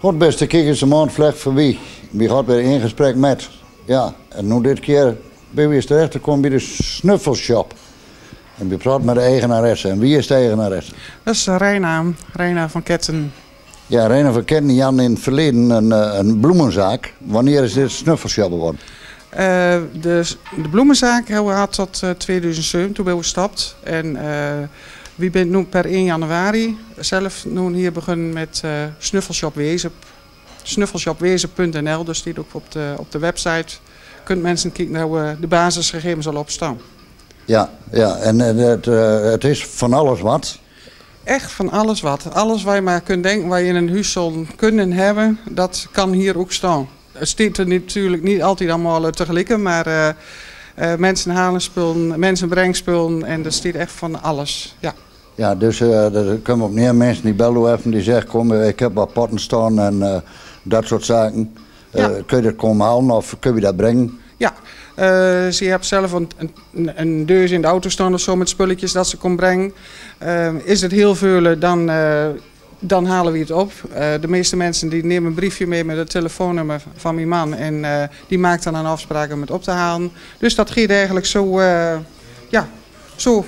Goed, beste kijkers, de maand vlecht voorbij. We gaan weer in gesprek met. Ja, en nu dit keer ben we terecht gekomen bij de Snuffelshop. En we praten met de eigenaresse. En wie is de eigenaresse? Dat is Reina, Reina van Ketten. Ja, Reina van Ketten, Jan in het verleden een, eh, een bloemenzaak. Wanneer is dit Snuffelshop geworden? Uh, de, de bloemenzaak hebben we gehad tot uh, 2007, toen ben we gestapt. En uh, wie bent nu per 1 januari zelf nu hier begonnen met uh, Snuffelshop Wezen. Snuffelshopwezen.nl, dus die ook op de, op de website. Kunt mensen kijken naar de basisgegevens al op staan. Ja, ja en het, het is van alles wat. Echt van alles wat. Alles waar je maar kunt denken, waar je in een huis zal kunnen hebben, dat kan hier ook staan. Het staat er natuurlijk niet altijd allemaal tegelijk, maar uh, uh, mensen halen spullen, mensen brengen spullen en er staat echt van alles. Ja. Ja, dus uh, er komen op neer mensen die bellen even die zeggen, kom, ik heb wat potten staan en dat soort zaken. Ja. kun je dat komen halen of kun je dat brengen? Ja, uh, ze heeft zelf een, een, een deus in de auto staan of zo met spulletjes dat ze kon brengen. Uh, is het heel veel, dan, uh, dan halen we het op. de meeste mensen die nemen een briefje mee met het telefoonnummer van mijn man. En die maakt dan een afspraak om het op te halen. Dus dat gaat eigenlijk zo, ja, zo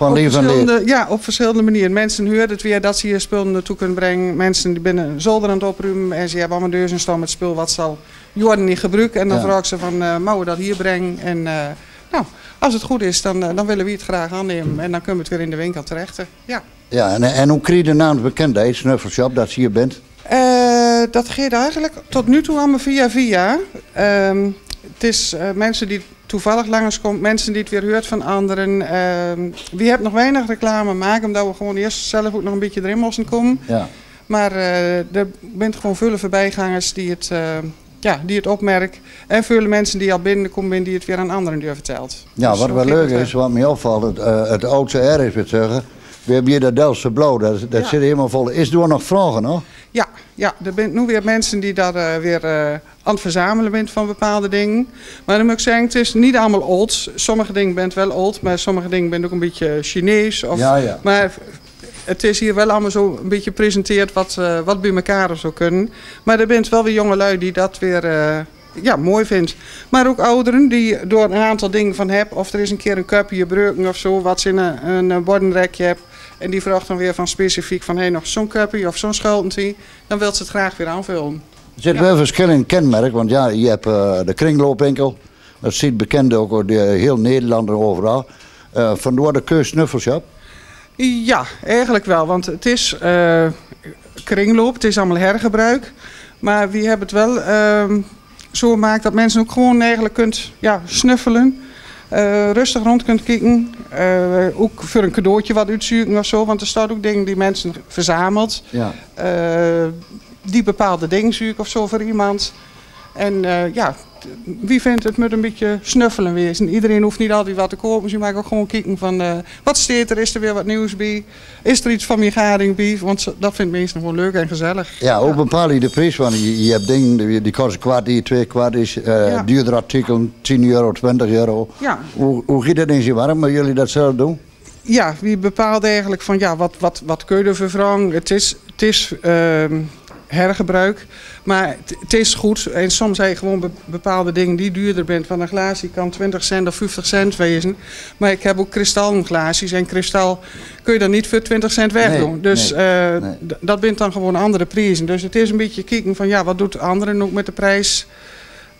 van en Ja, op verschillende manieren. Mensen horen het weer dat ze hier spullen naartoe kunnen brengen. Mensen die binnen zolder aan het opruimen en ze hebben allemaal deuren staan met spul wat zal Jordan niet gebruiken. En dan ja. vraag ik ze van, uh, mogen we dat hier brengen? En uh, nou, als het goed is, dan, uh, dan willen we het graag aannemen. En dan kunnen we het weer in de winkel terechten. Ja, ja en, en hoe je de naam bekend, deze Snuffelshop, dat je hier bent? dat gaat eigenlijk tot nu toe allemaal via via. Ehm, het is mensen die toevallig langskomt, mensen die het weer hoort van anderen. Uh, wie hebt nog weinig reclame maken, omdat we gewoon eerst zelf ook nog een beetje erin moesten komen. Ja. Maar uh, er bent gewoon veel voorbijgangers die het, uh, ja, die het opmerken. En veel mensen die al binnenkomen die het weer aan anderen durven vertelt. Ja, dus wat wel leuk is, wat mij opvalt, het, het oudste R is, zeggen. We hebben hier dat Delftse Blauw, dat, dat ja. zit helemaal vol. Is er nog vragen, hoor? Ja, ja, er zijn nu weer mensen die daar uh, weer uh, aan het verzamelen zijn van bepaalde dingen. Maar dan moet ik zeggen, het is niet allemaal old. Sommige dingen bent wel old, maar sommige dingen bent ook een beetje Chinees. Of, ja, ja. Maar het is hier wel allemaal zo een beetje gepresenteerd wat, uh, wat bij elkaar zou kunnen. Maar er bent wel weer jongelui die dat weer ja, mooi vindt. Maar ook ouderen die door een aantal dingen van hebben, of er is een keer een cupje breuken of zo, wat ze in een, een bordenrekje hebben. En die vraagt dan weer van specifiek van, hé, hey, nog zo'n cupje of zo'n schultentje. Dan wil ze het graag weer aanvullen. Er zit ja. wel verschil in kenmerk, want ja, je hebt uh, de kringloopwinkel. Dat ziet bekend ook door heel Nederland en overal. Uh, vandoor de keus snuffelshop? Ja, eigenlijk wel. Want het is uh, kringloop, het is allemaal hergebruik. Maar wie hebben het wel zo gemaakt dat mensen ook gewoon eigenlijk kunt ja, snuffelen. Uh, rustig rond kunt kijken. Uh, ook voor een cadeautje wat uitzoeken of zo. Want er staat ook dingen die mensen verzamelt. Ja. Uh, die bepaalde dingen zoeken of zo voor iemand. En ja, wie vindt het met een beetje snuffelen wezen. Iedereen hoeft niet altijd wat te kopen. Dus je mag ook gewoon kijken van uh, wat steekt er? Is er weer wat nieuws bij? Is er iets van je gading bij? Want dat vindt mensen gewoon leuk en gezellig. Ja, ook bepaal je de prijs. Want je, je hebt dingen die kosten kwart, die twee kwart is. Uh, ja. Duurder artikel 10 euro, 20 euro. Ja. Hoe, hoe gaat dat in zijn warm? Maar jullie dat zelf doen? Ja, wie bepaalt eigenlijk van ja, wat, wat, wat kun je ervoor vragen? Het is, het is uh, hergebruik. Maar het is goed. En soms je gewoon bepaalde dingen die duurder bent. Van een glaasje kan 20 cent of 50 cent wezen. Maar ik heb ook kristalglaasjes. En kristal kun je dan niet voor 20 cent wegdoen. Nee, dus nee, uh, nee. dat bent dan gewoon andere prijzen. Dus het is een beetje kijken van ja, wat doet anderen ook met de prijs.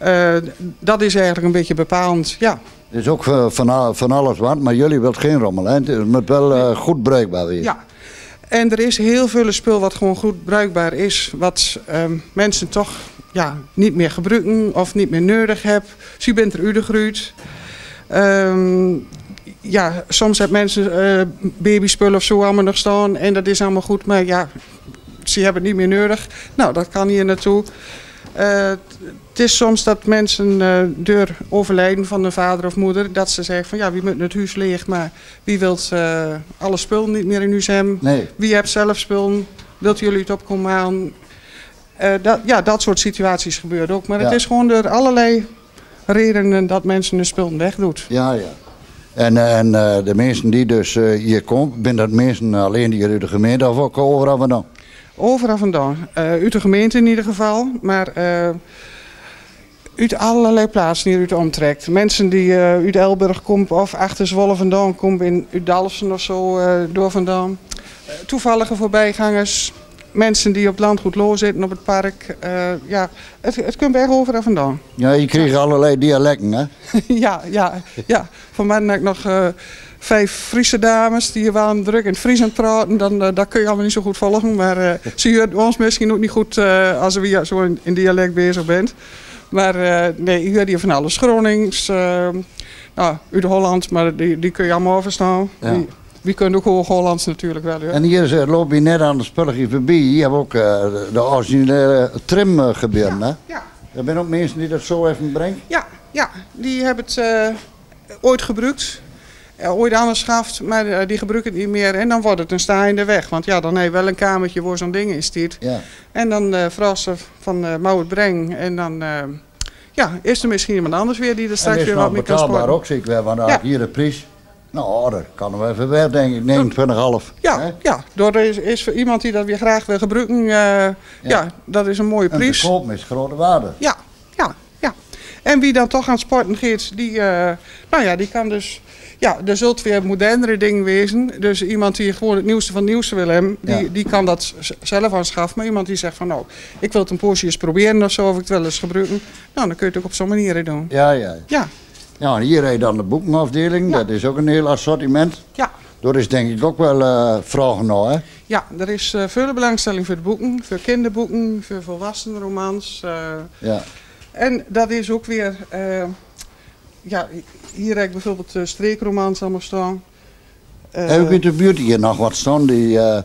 Uh, dat is eigenlijk een beetje bepalend. Ja. Het is ook van, van alles wat, maar jullie wilt geen rommel. Hè? Het moet wel uh, goed bruikbaar zijn. Ja. En er is heel veel spul wat gewoon goed bruikbaar is. Wat um, mensen toch ja, niet meer gebruiken of niet meer nodig hebben. Dus je bent er udegroeid. Um, ja, soms hebben mensen uh, of zo allemaal nog staan. En dat is allemaal goed, maar ja, ze hebben het niet meer nodig. Nou, dat kan hier naartoe. Uh, het is soms dat mensen uh, door overlijden van een vader of moeder, dat ze zeggen van ja, wie moet het huis leeg, maar wie wil uh, alle spullen niet meer in huis hebben? Nee. Wie hebt zelf spullen? Wilt jullie het opkomen aan? Uh, dat, ja, dat soort situaties gebeuren ook. Maar Ja. het is gewoon door allerlei redenen dat mensen de spullen wegdoet. Ja, ja. En, eh, en eh, de mensen die dus eh, hier komen, zijn dat mensen alleen die uit de gemeente of ook overal vandaan? Overal vandaan. Eh, uit de gemeente in ieder geval. Maar eh, uit allerlei plaatsen uit de omtrekt. Mensen die eh, uit Elburg komen of achter Zwolle vandaan komen. In, uit Dalfsen of zo door vandaan. Toevallige voorbijgangers. Mensen die op het landgoed Loo zitten op het park. Eh, ja, het, het komt echt overal vandaan. Ja, je kreeg allerlei dialecten, hè? ja, ja, ja. Van mij heb ik nog eh, vijf Friese dames die waren druk in het Fries aan het praten. Dan, eh, dat kun je allemaal niet zo goed volgen. Maar ze hoort ons misschien ook niet goed als we zo in, in dialect bezig bent. Maar nee, je hoort hier van alles. Gronings, nou, uit Holland, maar die, die kun je allemaal verstaan. Ja. Wie kunt ook gewoon Hollands natuurlijk wel. Ja. En hier eh, loop je net aan de spulletje voorbij. Je hebt ook eh, de- originele trimgebeuren, hè? ja. Er zijn ook mensen die dat zo even brengen. Ja, ja, die hebben het eh, ooit gebruikt. Eh, ooit aangeschaft, maar eh, die gebruiken het niet meer. En dan wordt het een sta in de weg. Want ja, dan heb je wel een kamertje waar zo'n ding in stiert. Ja. En dan eh vraagt ze van eh Mouw het breng. En dan eh, ja, is er misschien iemand anders weer die er straks dat is weer nog wat mee kan betaalbaar sporten. ook zeker wel, want dan Ja. had ik hier de prijs. Nou, dat kan hem even weg, denk ik. 29,5. Ja, hè? ja, door is, is voor iemand die dat weer graag wil gebruiken, eh, ja. dat is een mooie En prijs. koop is grote waarde. Ja, ja, ja. En wie dan toch aan het sporten gaat, die, eh, nou ja, die kan dus... Ja, er zult weer modernere dingen wezen. Dus iemand die gewoon het nieuwste van het nieuwste wil hebben, die, Ja. die kan dat zelf aanschaffen. Maar iemand die zegt van nou, ik wil het een poosje eens proberen of zo, of ik het wel eens gebruiken. Nou, dan kun je het ook op zo'n manier doen. Ja, ja. Ja, Ja, en hier heb je dan de boekenafdeling. Ja. Dat is ook een heel assortiment. ja. Daar is denk ik ook wel eh vragen naar, hè? Ja, er is eh, veel belangstelling voor de boeken, voor kinderboeken, voor volwassenenromans. eh Ja. En dat is ook weer, ja, hier heb ik bijvoorbeeld streekromans allemaal staan. Eh, Heb ik in de buurt hier nog wat staan die, eh,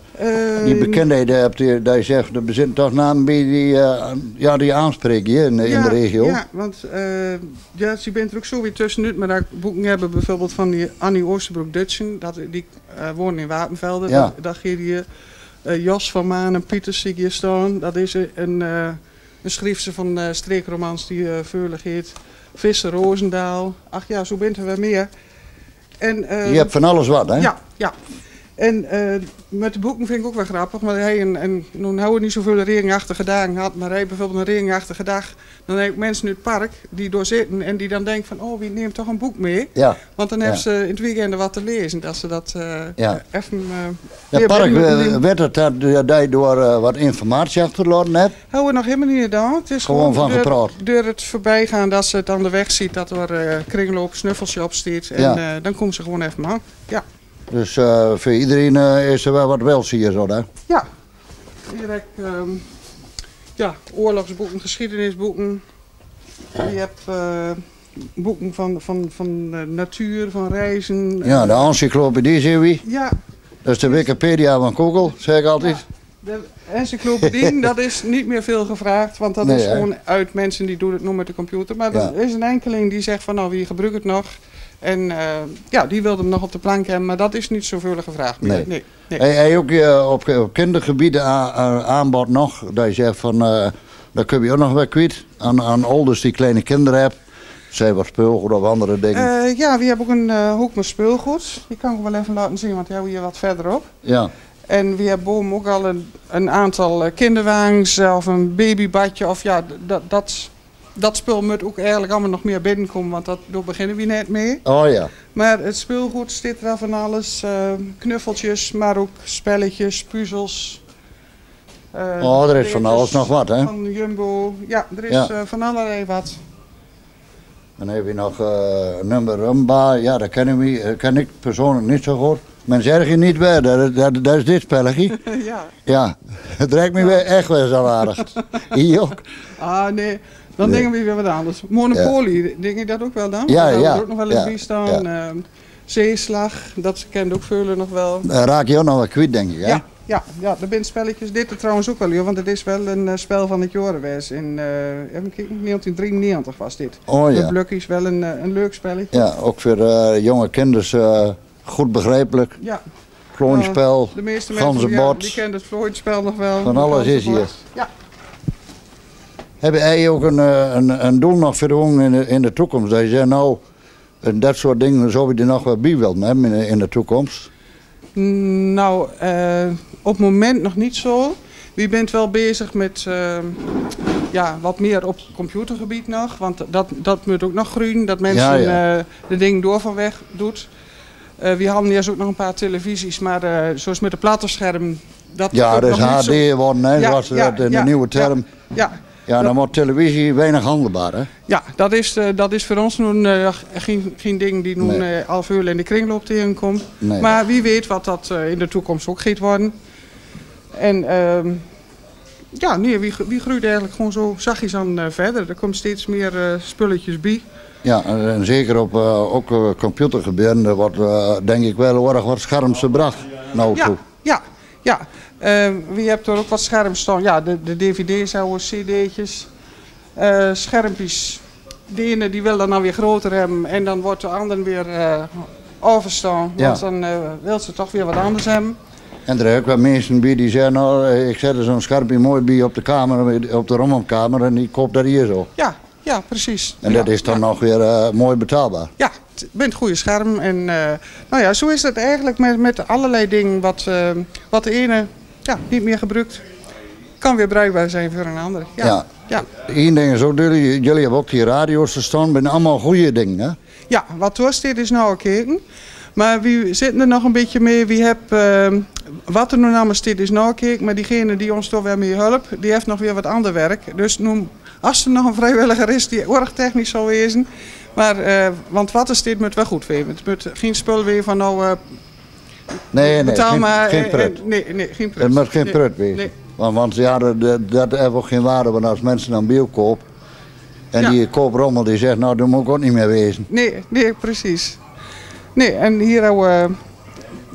die eh, bekendheden hebt, die, je zegt, er bezit toch namen bij die, ja, die aanspreken hier in, de- in de regio? Ja, want ja, je bent er ook zo weer tussenuit. Maar dat boeken hebben bijvoorbeeld van die Annie Oosterbroek Dutchen. Dat, die wonen in Wapenvelden. Ja. Dat, hier eh, Jos van Maan en Pieter zie ik hier staan. Dat is een, eh een schriftse van eh, streekromans die uh, Veulig heet. Visser Roosendaal. Ach ja, zo bent er wel meer. En, Je hebt van alles wat, hè? ja, ja. En eh, met de boeken vind ik ook wel grappig. Maar hij een, een, nou houden niet zoveel regenachtige dagen had. Maar hij bijvoorbeeld een regenachtige dag. Dan heb ik mensen in het park die doorzitten. En die dan denken van, oh wie neemt toch een boek mee? Ja. Want dan Ja. hebben ze in het weekend wat te lezen. Dat ze dat eh, Ja. even... eh Ja, weer park werd het dat, dat je door wat informatie achterlaten hebt? Houden we nog helemaal niet gedaan. Het is Gewoon van door, gepraat. door het voorbijgaan dat ze het aan de weg ziet. Dat er kringloop, snuffelsje op. En dan komt ze gewoon even aan. Ja. Dus eh, voor iedereen eh, is er wel wat wel hier zo, hè? Ja, hier heb ik ehm, ja, oorlogsboeken, geschiedenisboeken. Je hebt eh, boeken van, van, van natuur, van reizen. Ja, de encyclopedie zien we. Ja, Dat is de Wikipedia van Google, zeg ik altijd. de encyclopedie, dat is niet meer veel gevraagd. Want dat Nee, is hè? gewoon uit mensen die doen het nog met de computer. Maar Ja. er is een enkeling die zegt van nou, wie gebruikt het nog? En eh, ja, die wilde hem nog op de plank hebben. Maar dat is niet zoveel gevraagd meer. Nee. nee, nee. Hij hij ook eh, op, op kindergebieden aanbod nog. Dat je zegt van, eh dat kun je ook nog wel kwijt. Aan, aan ouders die kleine kinderen hebben. Zij wat speelgoed of andere dingen. Ja, we hebben ook een hoek met speelgoed. Die kan ik wel even laten zien, want die hebben we hier wat verderop. ja. En we hebben boven ook al een, een aantal kinderwagens of een babybadje. Of ja, dat, dat, dat spul moet ook eigenlijk allemaal nog meer binnenkomen, want dat, daar beginnen we net mee. Oh ja. Maar het speelgoed zit er van alles. eh, knuffeltjes, maar ook spelletjes, puzzels. eh, Oh, er is van alles nog wat, hè? Van Jumbo. Ja, er is Ja. eh, van allerlei wat. Dan heb je nog nummer rumba. Ja, dat ken ik, dat ken ik persoonlijk niet zo goed. Men zegt je niet bij, dat, dat, dat is dit spelletje. ja. Ja, het lijkt me wel echt wel zo aardig. Hier ook. Ah, nee. Dan denken we weer wat anders. Monopoly, denk je dat ook wel dan? Ja, ja, ook nog wel eens ja, staan. Ehm, zeeslag, dat kent ook velen nog wel. Dan raak je ook nog wel kwijt, denk ik. Hè? Ja, ja, ja, er zijn spelletjes. Dit er trouwens ook wel, joh, want het is wel een eh, spel van het geweest. In eh, even kijken, 1993 was dit. Oh De ja. Blukkie is wel een, eh, een leuk spelletje. Ja, ook voor eh, jonge kinders eh, goed begrijpelijk. Ja, Klooinspel. de meeste mensen Ganzenbord. ja, die kennen het Floyd-spel nog wel. Van De alles is hier. Ja. Hebben jij ook een, eh, een, een doel nog voor de in de, in de toekomst? Dat je zegt, nou, eh, dat soort dingen zou je er nog wel bij willen hebben in de, in de toekomst? Nou, eh, op het moment nog niet zo. wie bent wel bezig met uh, ja, wat meer op computergebied nog. Want dat, dat moet ook nog groeien. Dat mensen Ja, ja. de dingen door van weg doet. We hadden eerst ook nog een paar televisies. Maar zoals met de plattenscherm. Dat Ja, dat is HD geworden, hè, Ja, zoals ja, dat in de nieuwe ja. term. Ja, Ja, dan wordt televisie weinig handelbaar, hè? ja dat, is, eh, dat is voor ons nu eh, geen, geen ding die nu Nee. eh, al veel in de kringloop tegenkomt. Nee. Maar wie weet wat dat in de toekomst ook gaat worden. En ehm, ja, nee, wie, wie groeit eigenlijk gewoon zo zachtjes aan verder. Er komt steeds meer spulletjes bij. Ja, en, zeker op ook uh, computergebieden er wordt denk ik wel erg wat scherms gebracht. Nou Ja, toe. ja, ja. Eh, wie hebt er ook wat scherms staan? Ja, de, de dvd's, oude cd'tjes, eh schermpjes. De ene die wil dan nou weer groter hebben en dan wordt de ander weer eh overstaan. Ja. Want dan eh, wil ze toch weer wat anders hebben. En er zijn ook wel mensen bij die zeggen, nou, ik zet er zo'n schermpje mooi bij op de kamer, op de rommelkamer en die koopt dat hier zo. Ja, ja, precies. En ja, dat is dan ja. nog weer mooi betaalbaar. Ja, het bent goede scherm. En nou ja, zo is het eigenlijk met, met allerlei dingen wat, wat de ene ja, niet meer gebruikt. Kan weer bruikbaar zijn voor een ander. Ja, Ja. ja. Eén ding is ook, jullie, jullie hebben ook die radio's gestaan, zijn allemaal goede dingen, hè? Ja, wat doorsteed is nou gekeken. Maar wie zitten er nog een beetje mee? Wie heb, eh, wat er nu namens dit is nou gekeken. Maar diegene die ons toch weer mee helpt, die heeft nog weer wat ander werk. Dus nu, als er nog een vrijwilliger is die erg technisch zal wezen. Maar, eh, want wat is dit moet wel goed weer. Het moet geen spul weer van nou eh, Nee, nee, betaal geen, maar. geen eh, prut. eh, nee, nee, geen prut. Het moet geen Nee, prut wezen. Nee. Want, want ja, dat, dat, heeft ook geen waarde, want als mensen dan bier kopen en Ja. die kooprommel die zegt, nou dat moet ik ook niet meer wezen. Nee, nee, precies. Nee, en hier hebben we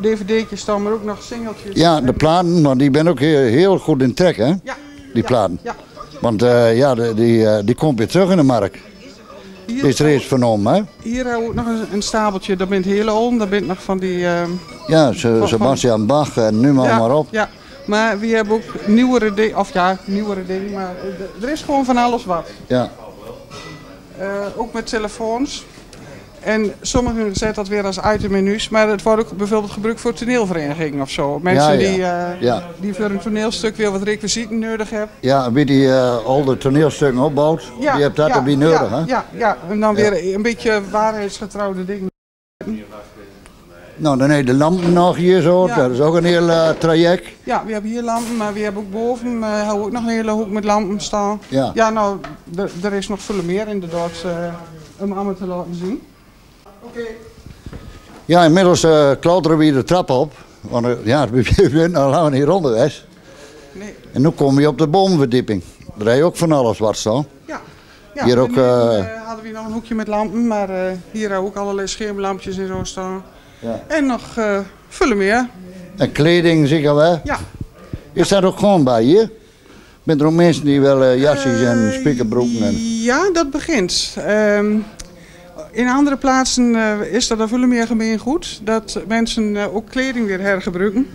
dvd'tjes staan, maar ook nog singeltjes. Ja, de platen, want die ben ook heel, heel goed in trek, hè? Ja. Die ja, platen. Ja. Want eh, ja, die, die, eh, die komt weer terug in de markt. Hier, is er eerst vernomen, hè? hier ook nog een, een stapeltje, dat bent hele om, dat bent nog van die... ehm, Ja, Se- Van- Sebastian Bach en nu maar, ja, maar op. Ja, maar we hebben ook nieuwere dingen, of ja, nieuwere dingen, maar er is gewoon van alles wat. Ja. Eh, ook met telefoons. En sommigen zetten dat weer als itemmenu's, maar het wordt ook bijvoorbeeld gebruikt voor toneelverenigingen of zo. Mensen Ja, ja. Die, eh, Ja. die voor een toneelstuk weer wat requisieten nodig hebben. Ja, wie die eh oude toneelstukken opbouwt, die heeft dat ja, erbij nodig, ja, hè? Ja, ja, en dan weer een beetje waarheidsgetrouwde dingen. Nou, dan heb je de lampen nog hier zo, dat is ook een heel eh, traject. Ja, we hebben hier lampen, maar we hebben ook boven hebben we ook nog een hele hoek met lampen staan. Ja. Ja, nou, er- is nog veel meer inderdaad om allemaal te laten zien. Oké. Ja, inmiddels eh klauteren we hier de trap op. Want eh, ja, we bent al lang niet rond geweest. Nee, En nu kom je op de bovenverdieping. Daar heb je ook van alles wat staan. ja. ja Hier ook, beneden, eh, hadden we nog een hoekje met lampen, maar hier ook allerlei schermlampjes en zo staan. Ja. En nog veel meer. En kleding, zeker wel. Ja. Is dat ook gewoon bij je? Bent er ook mensen die wel jasjes en spijkerbroeken en... Ja, dat begint. Ehm, in andere plaatsen eh, is dat veel meer gemeen goed. Dat mensen eh, ook kleding weer hergebruiken.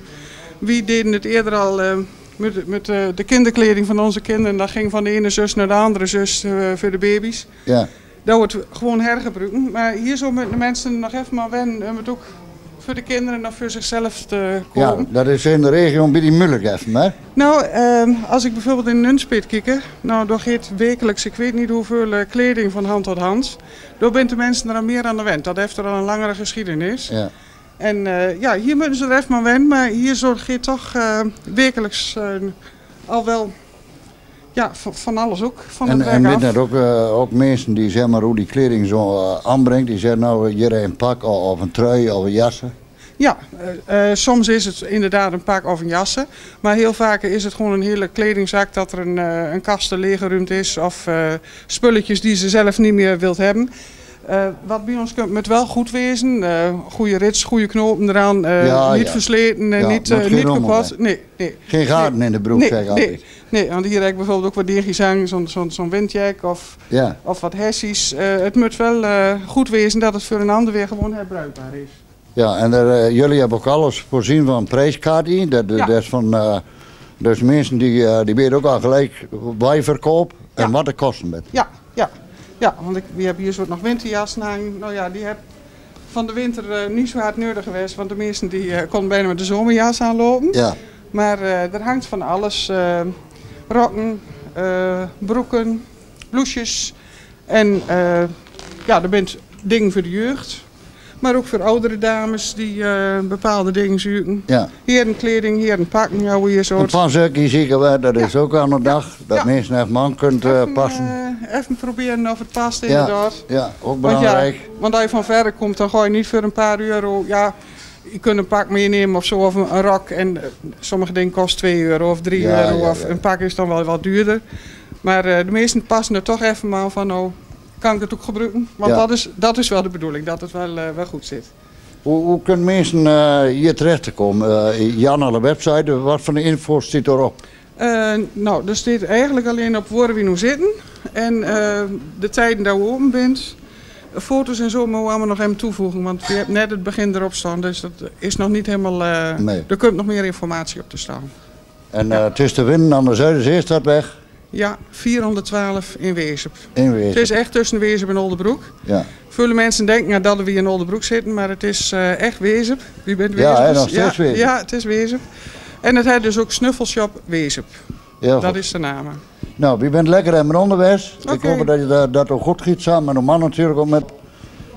Wie deden het eerder al eh, met, met de kinderkleding van onze kinderen. Dat ging van de ene zus naar de andere zus voor de baby's. Ja. Dat wordt gewoon hergebruiken. Maar hier zo met de mensen nog even maar wennen het ook voor de kinderen of voor zichzelf te ja, kopen. dat is in de regio een beetje moeilijk even, hè? Nou, ehm, als ik bijvoorbeeld in Nunspeet kijk, nou, daar gaat wekelijks, ik weet niet hoeveel eh, kleding van hand tot hand. Daar bent de mensen er al meer aan de wend. Dat heeft er al een langere geschiedenis. Ja. En eh, ja, hier moeten ze er even maar wennen, maar hier zorg je toch eh, wekelijks eh, al wel ja, van, alles ook. Van En, het en af. net ook, eh, ook mensen die zeg maar hoe die kleding zo eh, aanbrengt. Die zeggen nou hier een pak of, een trui of een jassen. Ja, eh, eh, soms is het inderdaad een pak of een jassen. Maar heel vaak is het gewoon een hele kledingzak dat er een, eh, een kast leeggeruimd is. Of eh, spulletjes die ze zelf niet meer wilt hebben. Eh, wat bij ons komt met wel goed wezen. eh goede rits, goede knopen eraan. eh, Ja, niet ja. versleten en Ja, niet, niet kapot. Nee, nee. Geen gaten in de broek Nee, zeg nee, altijd. nee, want hier heb ik bijvoorbeeld ook wat digizang, zo'n zo'n zo'n windjack of, of wat hessies. Het moet wel goed wezen dat het voor een ander weer gewoon herbruikbaar is. Ja, en er, jullie hebben ook alles voorzien van een prijskaart in. Dat, dat is van, dus mensen die, die weten ook al gelijk waar je verkoopt en wat de kosten met. Ja, ja. Ja, want ik, we hebben hier soort nog winterjas hangen. Nou ja, die heb van de winter eh, niet zo hard nodig geweest. Want de meesten die eh, konden bijna met de zomerjas aanlopen. Ja, Maar eh, er hangt van alles. rokken, broeken, blouses. En ja, er bent dingen voor de jeugd. Maar ook voor oudere dames die bepaalde dingen zoeken. Ja. Herenkleding, herenpakken, ja, hoe je Een soort. panzerkie zeker wel, dat is ook aan de dag. Dat Ja. mensen echt man kunt Even, passen. Even proberen of het past inderdaad. ja, ook Want ja, belangrijk. want als je van verre komt, dan ga je niet voor een paar euro. Ja, je kunt een pak meenemen of zo, of een, een rak. En eh, sommige dingen kosten 2 euro of 3 Ja, euro. of een pak is dan wel wat duurder. Maar eh, de meesten passen er toch even maar van, oh, kan ik het ook gebruiken? Want dat, is, dat is wel de bedoeling, dat het wel, eh, wel goed zit. Hoe, hoe kunnen mensen hier terecht te komen? Jan aan de website, wat voor info zit erop? Eh, nou, er staat eigenlijk alleen op waar we nu zitten. En eh, de tijden dat we open bent. Foto's en zo mogen we allemaal nog even toevoegen. Want we hebben net het begin erop staan. Dus dat is nog niet helemaal... eh, Nee. Er komt nog meer informatie op te staan. En eh, het is te winnen aan de Zuiderzeestadweg Ja, 412 in Weesup. in Het is echt tussen Weesup en Oldenbroek. Ja. Veel mensen denken nou, dat we in Oldenbroek zitten. Maar het is echt Weesup. Wie bent Ja, Weesup? hè, Dus- nog steeds ja, Weesup. Ja, het is Weesup. En het heeft dus ook Snuffelshop Weesup. Heel Dat goed. is de naam. Nou, je bent lekker in mijn onderwijs. Ik hoop dat je dat, dat ook goed giet samen met een man natuurlijk. Ook met,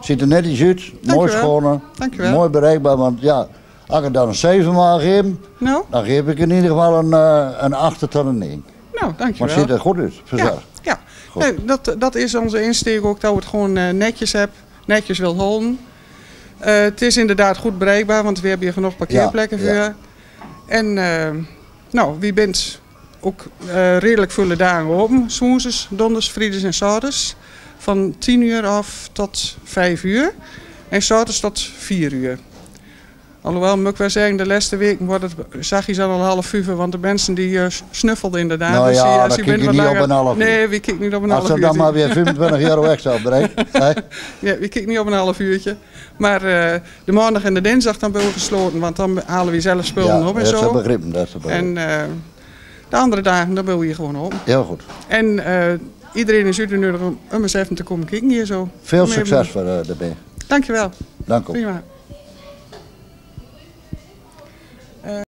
ziet er netjes uit. Mooi Dankjewel. schone. Dankjewel. Mooi bereikbaar. Want ja, als ik het dan een 7 mag geven, Nou, dan geef ik in ieder geval een, eh, een 8 tot een 9. nou, Maar dankjewel. het ziet er goed uit. Ja, Verzorgd. ja. Goed. Nee, dat, dat is onze insteek ook, dat we het gewoon eh, netjes hebben, netjes wil houden. Eh, het is inderdaad goed bereikbaar, want we hebben hier genoeg parkeerplekken Ja, ja. voor. En nou, wie bent ook eh, redelijk volle dagen open. Woensdags, donders, vrijdags en zaterdags. Van 10 uur af tot 5 uur. En zaterdags tot 4 uur. Alhoewel, moet ik wel zeggen, de laatste weken wordt het zachtjes aan een half uur. Want de mensen die eh, snuffelden inderdaad. Nou Dus ja, als je bent niet op langer- een half uur. Nee, wie kijkt niet op een Als half uur. dan maar weer 25 euro extra bereikt. hè? Ja, wie kijkt niet op een half uurtje. Maar eh, de maandag en de dinsdag dan we gesloten. Want dan halen we zelf spullen Ja, op en dat is zo. begrepen. Dat is begrepen. En eh, de andere dagen dan we hier gewoon op. Heel goed. En eh, iedereen is uitgenodigd om om eens even te komen kijken hier zo. Veel succes voor uh, daarbij. Dankjewel. Dank u. Prima.